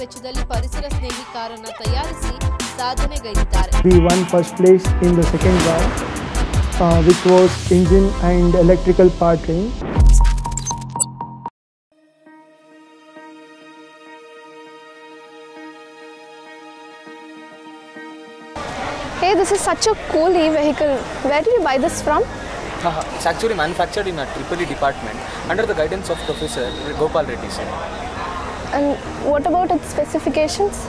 ವೆಚ್ಚದಲ್ಲಿ ಪರಿಸರ ಸ್ನೇಹಿ ಕಾರನ್ನ ತಯಾರಿಸಿ ಸಾಧನೆಗೈದಿದ್ದಾರೆ We won first place in the second round, uh, which was engine and electrical powertrain. Hey, this is such a cool e-vehicle. Where did you buy this from? Haha, It's actually manufactured in a Tripoli department under the guidance of Professor Gopal Reddy sir. And what about its specifications?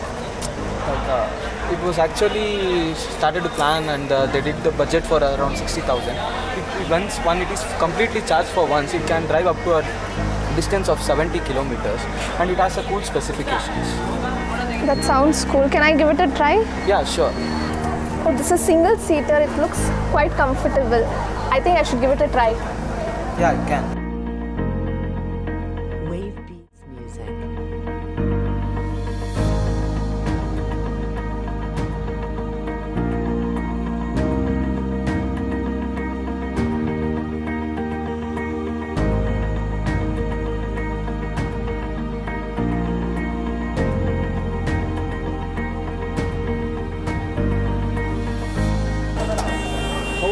Like, uh, it was actually started to plan and uh, they did the budget for around 60,000. It, it once when it is completely charged for once, it can drive up to a distance of 70 kilometers and it has a cool specifications. That sounds cool. Can I give it a try? Yeah, sure. Oh, this is a single seater. It looks quite comfortable. I think I should give it a try. Yeah, you can.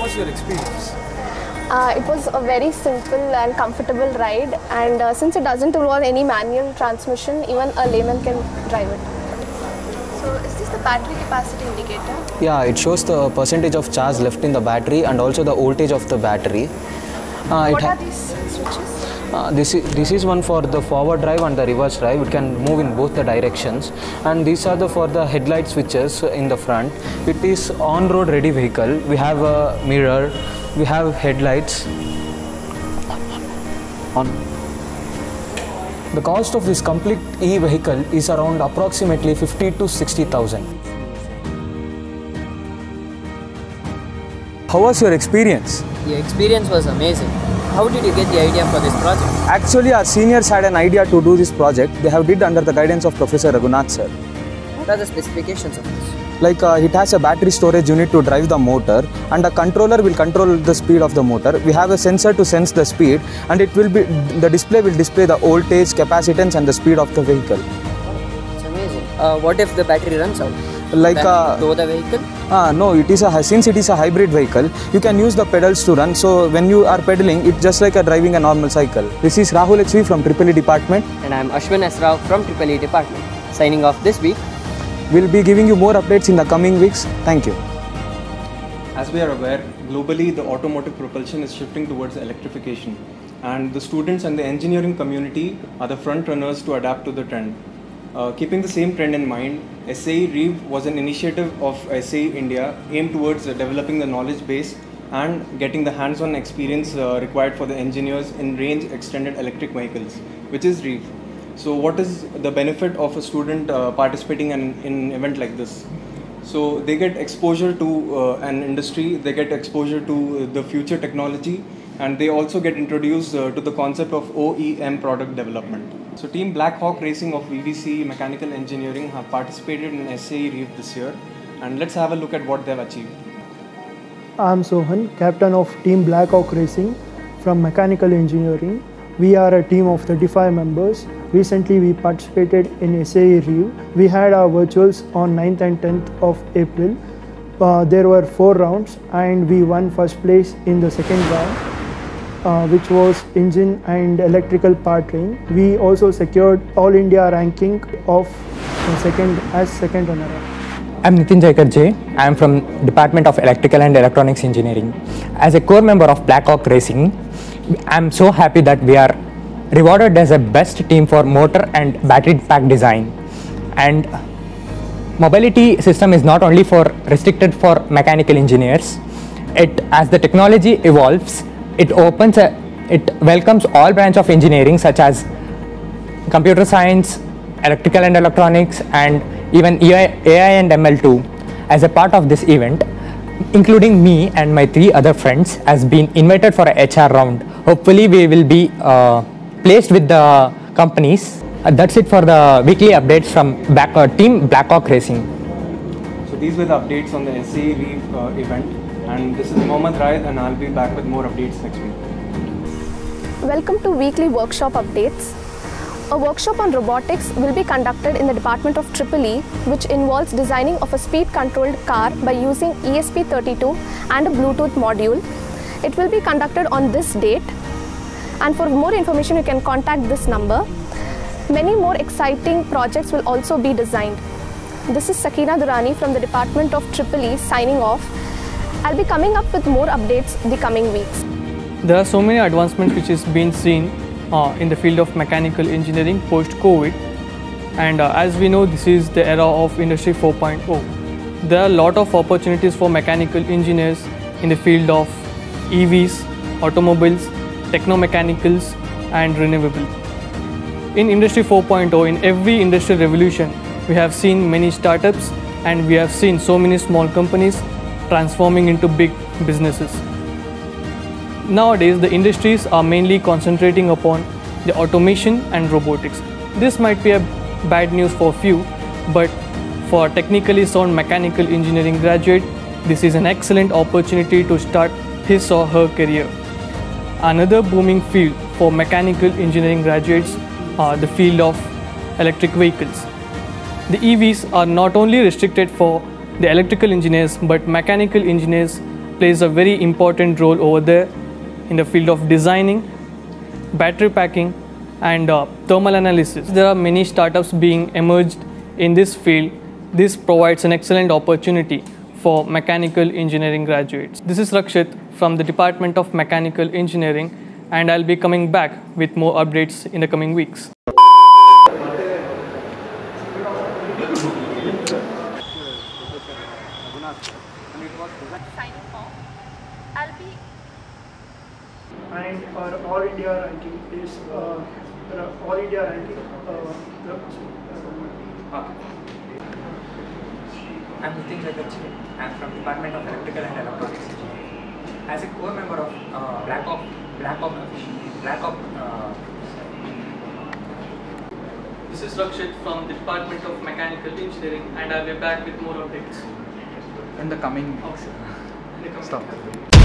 Was your experience? Uh, it was a very simple and comfortable ride, and uh, since it doesn't involve any manual transmission, even a layman can drive it. So, is this the battery capacity indicator? Yeah, it shows the percentage of charge left in the battery and also the voltage of the battery. Uh, What ha- are these switches? Uh, this, is, this is one for the forward drive and the reverse drive. It can move in both the directions. And these are the for the headlight switches in the front. It is on-road ready vehicle. We have a mirror. We have headlights. On. The cost of this complete e-vehicle is around approximately 50 to 60,000. How was your experience? The experience was amazing. How did you get the idea for this project? Actually, our seniors had an idea to do this project. They have did under the guidance of Professor Raghunath sir. What are the specifications of this? Like uh, it has a battery storage unit to drive the motor, and a controller will control the speed of the motor. We have a sensor to sense the speed, and it will be the display will display the voltage, capacitance, and the speed of the vehicle. It's amazing. Uh, what if the battery runs out? Like Can uh, you tow the vehicle? Ah, no, it is a since it is a hybrid vehicle, you can use the pedals to run. So when you are pedaling, it's just like a driving a normal cycle. This is Rahul HV from Tripoli department. And I'm Ashwin Asrao from Triple E Department. Signing off this week. We'll be giving you more updates in the coming weeks. Thank you. As we are aware, globally the automotive propulsion is shifting towards electrification, and the students and the engineering community are the front runners to adapt to the trend. Uh, keeping the same trend in mind, SAE REEV was an initiative of SAE India aimed towards uh, developing the knowledge base and getting the hands on experience uh, required for the engineers in range extended electric vehicles, which is REEV. So, what is the benefit of a student uh, participating in, in an event like this? So they get exposure to uh, an industry, they get exposure to the future technology, and they also get introduced to the concept of OEM product development. So Team Black Hawk Racing of VVCE Mechanical Engineering have participated in SAE REEV this year, and let's have a look at what they've achieved. I'm Sohan, captain of Team Black Hawk Racing from Mechanical Engineering. We are a team of 35 members. Recently, we participated in SAE REEV. We had our virtuals on 9th and 10th of April. Uh, there were four rounds, and we won first place in the second round, uh, which was engine and electrical powertrain. We also secured All India ranking of second as second runner-up. I'm Nitin Jaikar. I am from Department of Electrical and Electronics Engineering. As a core member of Blackhawk Racing, I'm so happy that we are rewarded as a best team for motor and battery pack design. And mobility system is not only for restricted for mechanical engineers. It as the technology evolves, it opens a, it welcomes all branch of engineering such as computer science, electrical and electronics, and even AI, AI and ML2 as a part of this event, including me and my three other friends, has been invited for a HR round. Hopefully, we will be uh, placed with the companies. Uh, that's it for the weekly updates from Black, uh, Team Blackhawk Racing. So these were the updates on the SAE uh, event, and this is Mohammad Raid, and I'll be back with more updates next week. Welcome to weekly workshop updates. A workshop on robotics will be conducted in the Department of Triple E, which involves designing of a speed controlled car by using ESP32 and a Bluetooth module. It will be conducted on this date. And for more information, you can contact this number. Many more exciting projects will also be designed. This is Sakina Durani from the Department of Triple E signing off. I'll be coming up with more updates the coming weeks. There are so many advancements which is being seen uh, in the field of mechanical engineering post-COVID, and uh, as we know, this is the era of Industry 4.0. There are a lot of opportunities for mechanical engineers in the field of EVs, automobiles, technomechanicals, and renewable. In Industry 4.0, in every industrial revolution, we have seen many startups and we have seen so many small companies transforming into big businesses. Nowadays, the industries are mainly concentrating upon the automation and robotics. This might be a bad news for few, but for a technically sound mechanical engineering graduate, this is an excellent opportunity to start his or her career. Another booming field for mechanical engineering graduates are the field of electric vehicles. The EVs are not only restricted for the electrical engineers, but mechanical engineers plays a very important role over there in the field of designing, battery packing, and uh, thermal analysis. There are many startups being emerged in this field. This provides an excellent opportunity for mechanical engineering graduates. This is Rakshit from the Department of Mechanical Engineering, and I'll be coming back with more updates in the coming weeks. Signing off. I'll be and our All India ranking is uh, the All India ranking. Uh, the, I'm Nitin Chakrachi. I'm from Department of Electrical and Electronics Engineering. As a core member of uh, Black Ops, Black Ops, Black Ops, uh, This is Rakshit from the Department of Mechanical Engineering, and I'll be back with more updates. In the coming Oh, sure. In the coming Stop.